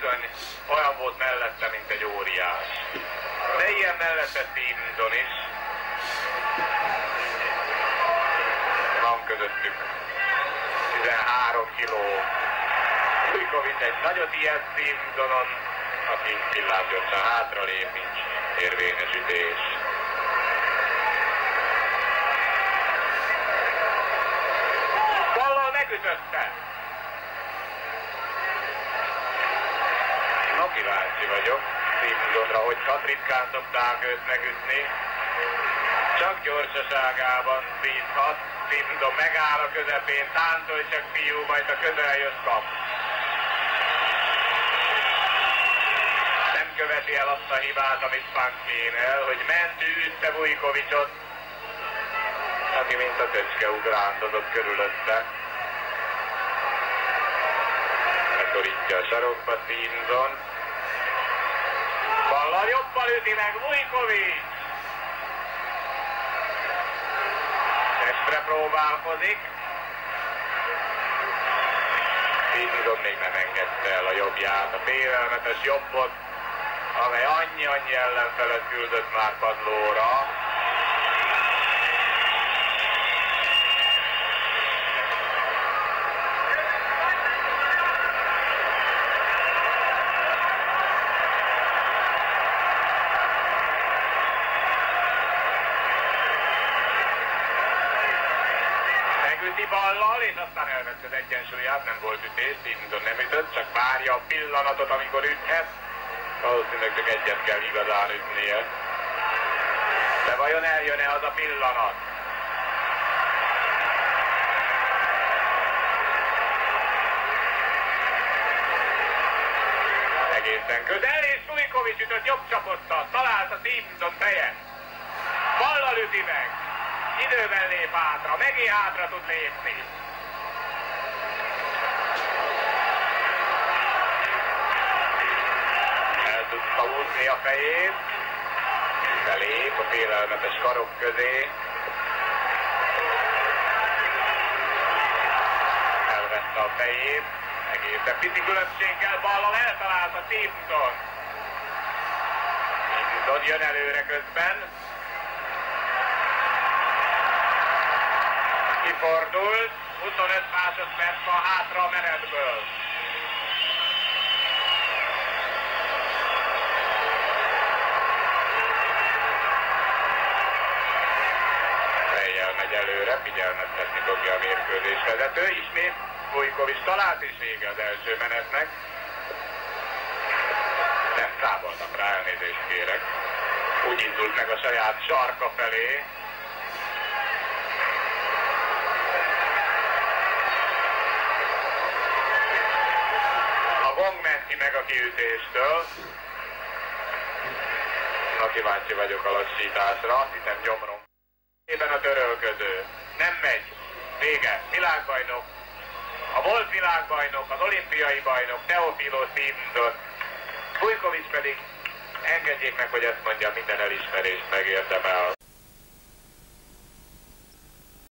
bizony olyan volt mellette, mint egy óriás. De ilyen mellette Timdon is. Van közöttük 13 kiló. Ujkovic egy nagyot ilyet Timdonon, aki pillanatgyorsan hátralép, nincs érvényesítés. Ballal megütötte. Na kíváncsi vagyok. Timdonra, hogy hat ritkán szokták őt megütni. Csak gyorsaságában bízhat. Timdon megáll a közepén, táncolj csak fiú, majd a közel jössz kap. Nem követi el azt a hibát, amit Pankén el, hogy ment, ütte Vujkovicsot, aki mint a töcske ugrándozott körülötte. Megkorítja a sarokba Timzon. Ballal jobban üti meg Vujkovics! Testre próbálkozik. Timzon még nem engedte el a jobbját, a félelmetes jobbot, amely annyi-annyi ellenfelet küldött már padlóra. Ballal, és aztán elvette az egyensúlyát, nem volt ütés, Timson nem ütött, csak várja a pillanatot, amikor üthet. Valószínűleg csak egyet kell igazán ütnie. De vajon eljön-e az a pillanat? Egészen közel, és Sulikovics ütött jobb csapottal, talált a Simpson feje. Ballal üti meg, időben lép hátra, megint hátra tud lépni. El tudta húzni a fejét, belép a félelmetes karok közé. Elvette a fejét, egészen pici különbséggel ballal eltalálta Simpson. Simpson jön előre közben. Kifordult, 25 másodperc van hátra a menetből. Fejjel megy előre, figyelmeztetni fogja a mérkőzés vezető. Ismét Vujkovics talált is vége az első menetnek. Nem távolnak rá, elnézést kérek. Úgy indult meg a saját sarka felé, A menti meg a kiütéstől. Na kíváncsi vagyok a lassításra, azt hiszem gyomrom. Ében a törölköző. Nem megy. Vége. Világbajnok. A volt világbajnok, az olimpiai bajnok, Teofilo Simson. Bujkovics pedig engedjék meg, hogy ezt mondja, minden elismerést megérdemel.